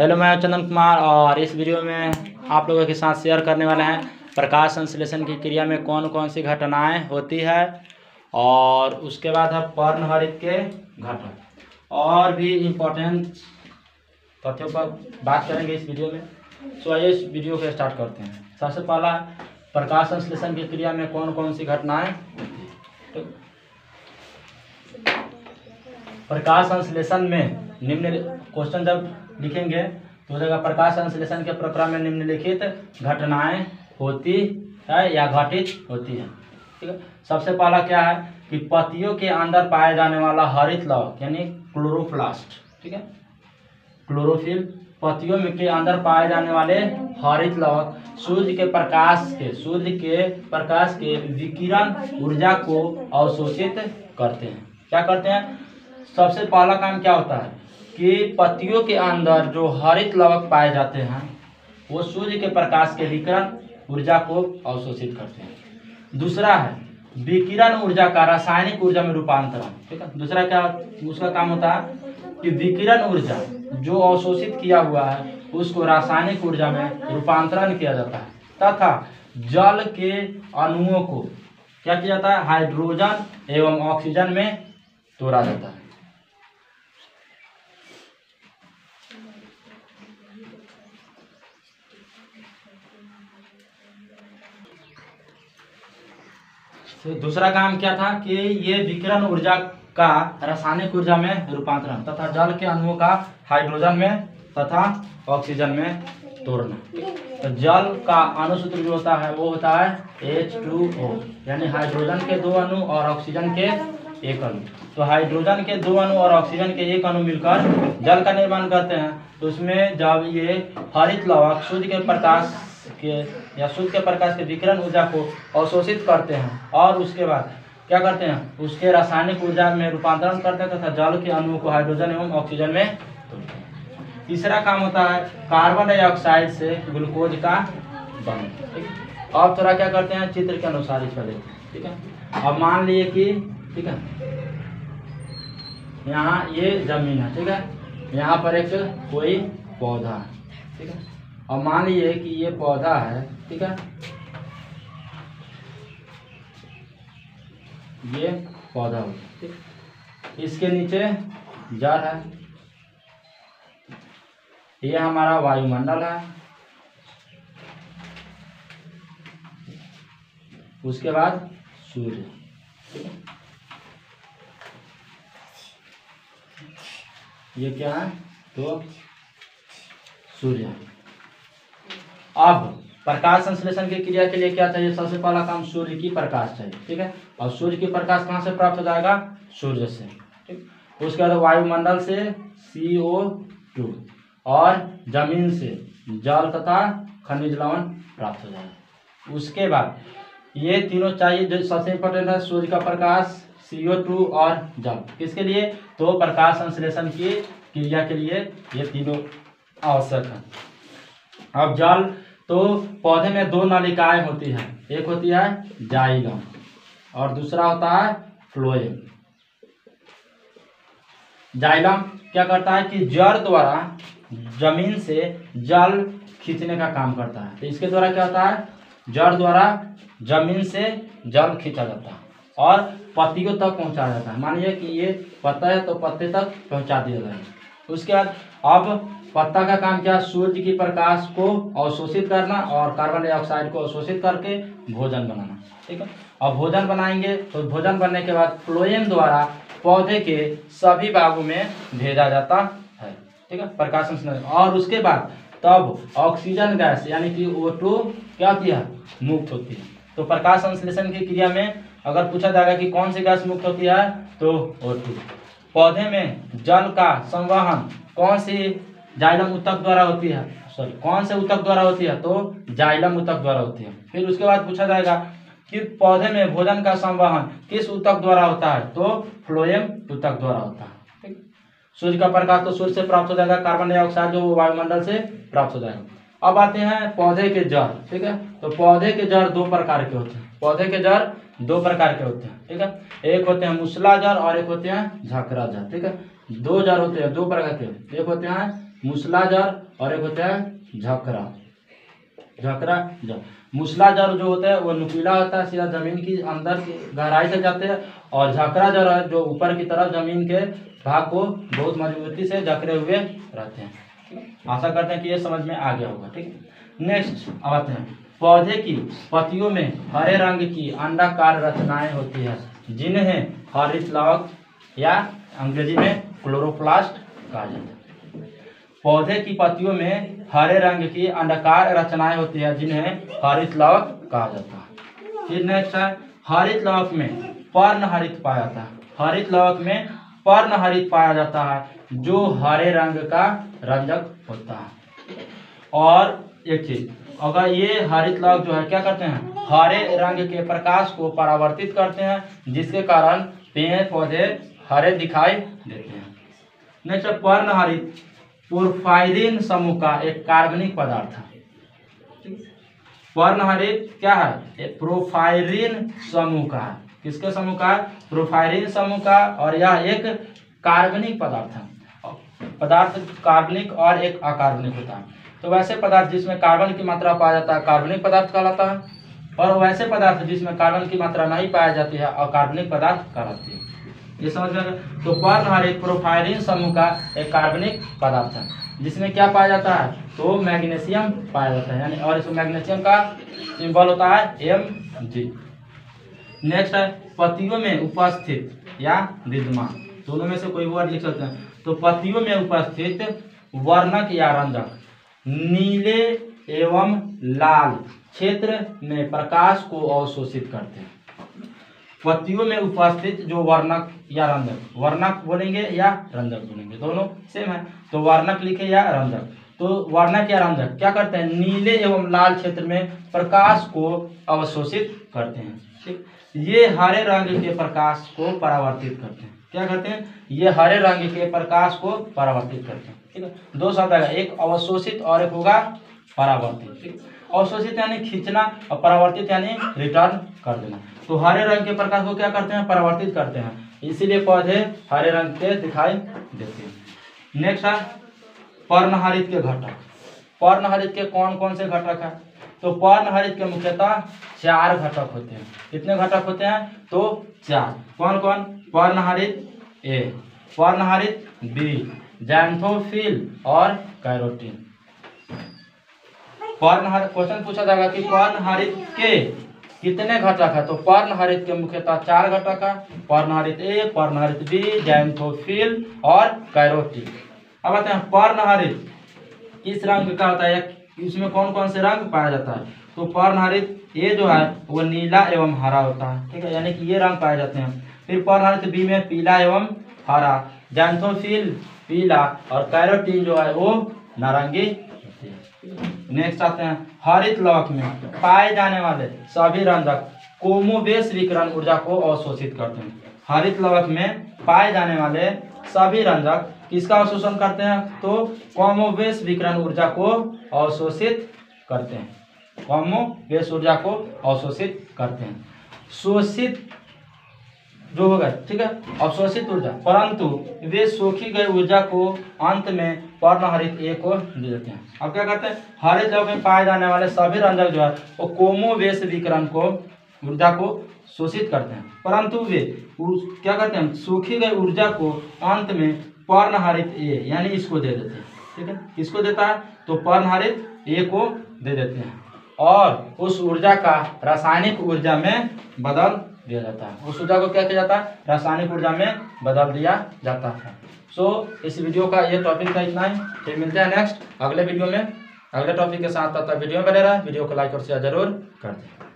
Hello, मैं चंदन कुमार और इस वीडियो में आप लोगों के साथ शेयर करने वाले हैं प्रकाश संश्लेषण की क्रिया में कौन कौन सी घटनाएँ होती है और उसके बाद है पर्णहरित के घटक और भी इम्पोर्टेंट तथ्यों पर बात करेंगे इस वीडियो में। सो आइए इस वीडियो को स्टार्ट करते हैं। सबसे पहला, प्रकाश संश्लेषण की क्रिया में कौन कौन सी घटनाएँ तो प्रकाश संश्लेषण में निम्न क्वेश्चन जब लिखेंगे। तो हो जाएगा प्रकाश संश्लेषण के प्रक्रिया में निम्नलिखित घटनाएँ होती है या घटित होती है। ठीक है? सबसे पहला क्या है कि पत्तियों के अंदर पाया जाने वाला हरित लवक यानी क्लोरोप्लास्ट ठीक है? क्लोरोफिल पत्तियों में के अंदर पाए जाने वाले हरित लवक सूर्य के प्रकाश के, सूर्य के प्रकाश के विकिरण ऊर्जा को अवशोषित करते हैं। क्या करते हैं? सबसे पहला काम क्या होता है? कि पत्तियों के अंदर जो हरित लवक पाए जाते हैं, वो सूर्य के प्रकाश के विकिरण ऊर्जा को अवशोषित करते हैं। दूसरा है, विकिरण ऊर्जा का रासायनिक ऊर्जा में रूपांतरण। ठीक है? दूसरा क्या, उसका काम होता है कि विकिरण ऊर्जा जो अवशोषित किया हुआ है, उसको रासायनिक ऊर्जा में रूपांतरण किया जाता है। तथा जल के अणुओं को क्या किया जाता है? हाइड्रोजन एवं ऑक्सीजन में तोड़ा जाता है। दूसरा काम क्या था कि ये विकिरण ऊर्जा का रासायनिक ऊर्जा में रूपांतरण तथा जल के अणुओं का हाइड्रोजन में तथा ऑक्सीजन में तोड़ना। तो जल का अणुसूत्र जो होता है, वो होता है एच टू ओ यानी हाइड्रोजन के दो अणु और ऑक्सीजन के एक अणु। तो हाइड्रोजन के दो अणु और ऑक्सीजन के एक अणु मिलकर जल का निर्माण करते हैं। तो उसमें जब ये हरित लवक, सूर्य के प्रकाश के या सूर्य के प्रकाश के विकिरण ऊर्जा को अवशोषित करते हैं, और उसके बाद क्या करते हैं? उसके रासायनिक ऊर्जा में रूपांतरण करते हैं तथा जल के अणुओं को हाइड्रोजन एवं ऑक्सीजन में तीसरा काम होता है कार्बन डाइऑक्साइड से ग्लूकोज का बन अब थोड़ा क्या करते हैं? चित्र के अनुसार इसका देखते हैं ठीक है? अब मान लिए कि, ठीक है? यहाँ ये ज़मीन है, ठीक है? यहाँ पर एक कोई पौधा ठीक है? और मान लीजिए कि ये पौधा है, ठीक है? ये पौधा हो ठीक? इसके नीचे जड़ है। ये हमारा वायुमंडल है। उसके बाद सूर्य। ये क्या है? तो सूर्य। अब प्रकाश संश्लेषण की क्रिया के लिए क्या चाहिए? सबसे पहला काम सूर्य की प्रकाश चाहिए, ठीक है? और सूर्य की प्रकाश कहाँ से प्राप्त हो जाएगा? सूर्य से, ठीक? उसके बाद वायुमंडल से सी ओ टू और ज़मीन से जल तथा खनिज लवण प्राप्त हो जाएगा। उसके बाद ये तीनों चाहिए जो सबसे इम्पोर्टेंट है, सूर्य का प्रकाश सी ओ टू और जल। किसके लिए? तो प्रकाश संश्लेषण की क्रिया के लिए ये तीनों आवश्यक है। अब जल तो पौधे में दो नलिकाएँ होती हैं। एक होती है जाइलम और दूसरा होता है फ्लोएम। जाइलम क्या करता है कि जड़ द्वारा ज़मीन से जल खींचने का काम करता है। तो इसके द्वारा क्या होता है? जड़ द्वारा ज़मीन से जल खींचा जाता है और पत्तियों तक पहुँचाया जाता है। मानिए कि ये पत्ता है तो पत्ते तक पहुँचा दिया जाएगा उसके बाद अब पत्ता का काम क्या सूर्य की प्रकाश को अवशोषित करना और कार्बन डाइऑक्साइड को अवशोषित करके भोजन बनाना, ठीक है? और भोजन बनाएँगे तो भोजन बनने के बाद फ्लोएम द्वारा पौधे के सभी भागों में भेजा जाता है, ठीक है? प्रकाश संश्लेषण और उसके बाद तब ऑक्सीजन गैस, यानी कि ओ टू क्या होती है? मुक्त होती है। तो प्रकाश संश्लेषण की क्रिया में अगर पूछा जाएगा कि कौन सी गैस मुक्त होती है तो ओ टू पौधे में जल का संवहन कौन सी जाइलम उत्तक द्वारा होती है। सॉरी कौन से उत्तक द्वारा होती है? तो जाइलम उत्तक द्वारा होती है। फिर उसके बाद पूछा जाएगा कि पौधे में भोजन का संवहन किस उत्तक द्वारा होता है? तो फ्लोएम उत्तक द्वारा होता है। सूर्य का प्रकाश तो सूर्य से प्राप्त हो जाएगा, कार्बन डाइऑक्साइड जो वायुमंडल से प्राप्त हो जाएगा। अब आते हैं पौधे के जड़। ठीक है? तो पौधे के जड़ दो प्रकार के होते हैं। पौधे के जड़ दो प्रकार के होते हैं। ठीक है? एक होते हैं मुसला जड़ और एक होते हैं झकरा जड़। ठीक है? दो जड़ होते हैं, दो प्रकार के। एक होते हैं मूसलाधार और एक होता है झकरा। झकरा, ज- मूसलाधार जो होता है, वो नुकीला होता है, सीधा ज़मीन की अंदर गहराई से जाते हैं और झकरा जो है जो ऊपर की तरफ़ ज़मीन के भाग को बहुत मजबूती से जकड़े हुए रहते हैं। आशा करते हैं कि ये समझ में आ गया होगा, ठीक है? नेक्स्ट अब आते हैं। पौधे की पत्तियों में हरे रंग की अंडाकार रचनाएँ होती है, जिन्हें हरित लवक या अंग्रेज़ी में क्लोरोप्लास्ट कहा जाता है। पौधे की पत्तियों में हरे रंग की अंडाकार रचनाएँ होती है, जिन्हें हरित लवक कहा जाता है। फिर नेक्स्ट है हरित लवक में पर्ण हरित पाया जाता है। हरित लवक में पर्ण हरित पाया जाता है, जो हरे रंग का रंजक होता है। और एक चीज़, अगर ये हरित लवक जो है, क्या करते हैं? हरे रंग के प्रकाश को परावर्तित करते हैं, जिसके कारण पेड़ पौधे हरे दिखाई देते हैं। नेक्स्ट पर्ण हरित पोरफायरिन समूह का एक कार्बनिक पदार्थ है। पर्ण हरित क्या है? ये प्रोफायरिन समूह का है। किसके समूह का प्रोफायरिन समूह का और यह एक कार्बनिक पदार्थ है। पदार्थ कार्बनिक और एक अकार्बनिक होता है। तो वैसे पदार्थ जिसमें कार्बन की मात्रा पाया जाता है, कार्बनिक पदार्थ कहलाता है। और वैसे पदार्थ जिसमें कार्बन की मात्रा नहीं पाई जाती है, अकार्बनिक पदार्थ कहलाती है। ये समझ में आ गया? तो पर्णहरित प्रोफाइलिन समूह का एक कार्बनिक पदार्थ है, जिसमें क्या पाया जाता है? तो मैग्नीशियम पाया जाता है, यानी और इस मैग्नीशियम का सिंबल होता है एम जी नेक्स्ट है, पतियों में उपस्थित या विद्यमान। दोनों में से कोई वर्ड लिख सकते हैं। तो पतियों में उपस्थित वर्णक या रंजक, नीले एवं लाल क्षेत्र में प्रकाश को अवशोषित करते हैं। पत्तियों में उपस्थित जो वर्णक या रंजक, वर्णक बोलेंगे या रंजक बोलेंगे, दोनों सेम है। तो वर्णक लिखे या रंजक। तो वर्णक या रंजक क्या करते हैं? नीले एवं लाल क्षेत्र में प्रकाश को अवशोषित करते हैं। ठीक? ये हरे रंग के प्रकाश को परावर्तित करते हैं। क्या करते हैं? ये हरे रंग के प्रकाश को परावर्तित करते हैं। ठीक है? दो शब्द आएगा। एक अवशोषित और एक होगा परावर्तित। ठीक? अवशोषित यानी खींचना और परावर्तित यानी रिटर्न कर देना। तो हरे रंग के प्रकाश को क्या करते हैं? परावर्तित करते हैं। इसीलिए पौधे हरे रंग के दिखाई देते हैं। नेक्स्ट है, पर्णहरित के घटक। पर्णहरित के कौन कौन से घटक है? तो पर्णहरित के मुख्यतः चार घटक होते हैं। कितने घटक होते हैं? तो चार। कौन कौन पर्णहरित ए, पर्णहरित बी जैंथोफिल और कैरोटीन पर्णहर क्वेश्चन पूछा जाएगा कि पर्णहरित के कितने घटक है? तो पर्णहरित के मुख्यतः चार घटक है। पर्णहरित ए पर्णहरित बी, जैंथोफिल और कैरोटीन। अब आते हैं पर्णहरित किस रंग का होता है? इसमें कौन कौन से रंग पाया जाता है? तो पर्णहरित ए जो है, वो नीला एवं हरा होता है। ठीक है, यानी कि ये रंग पाए जाते हैं। फिर पर्णहरित बी में पीला एवं हरा। जैंथोफिल पीला और कैरोटीन जो है, वो नारंगी होती है। नेक्स्ट आते हैं। हरित लवक में पाए जाने वाले सभी रंजक कोमोवेश विकिरण ऊर्जा को अवशोषित करते हैं। हरित लवक में पाए जाने वाले सभी रंजक किसका अवशोषण करते हैं? तो कॉमोवेश विकिरण ऊर्जा को अवशोषित करते हैं। कॉमोवेश ऊर्जा को अवशोषित करते हैं। शोषित जो होगा ठीक है? अवशोषित ऊर्जा। परंतु वे सोखी गई ऊर्जा को अंत में पर्णहरित ए को दे देते हैं। अब क्या कहते हैं? हरित लवक में पाए जाने वाले सभी रंजक जो है, वो कोमोवेश विकिरण को, ऊर्जा को शोषित करते हैं। परंतु वे क्या कहते हैं? सूखी गई ऊर्जा को अंत में पर्णहरित ए, यानी इसको दे देते हैं। ठीक है? किसको देता है? तो पर्णहरित ए को दे देते हैं। और उस ऊर्जा का रासायनिक ऊर्जा में बदल दिया जाता है। उस ऊर्जा को क्या किया जाता है? रासायनिक ऊर्जा में बदल दिया जाता है। सो so, इस वीडियो का ये टॉपिक था इतना ही। फिर मिलते हैं नेक्स्ट अगले वीडियो में। अगले टॉपिक के साथ तब तक वीडियो में बने रहा। वीडियो को लाइक और शेयर ज़रूर कर दें।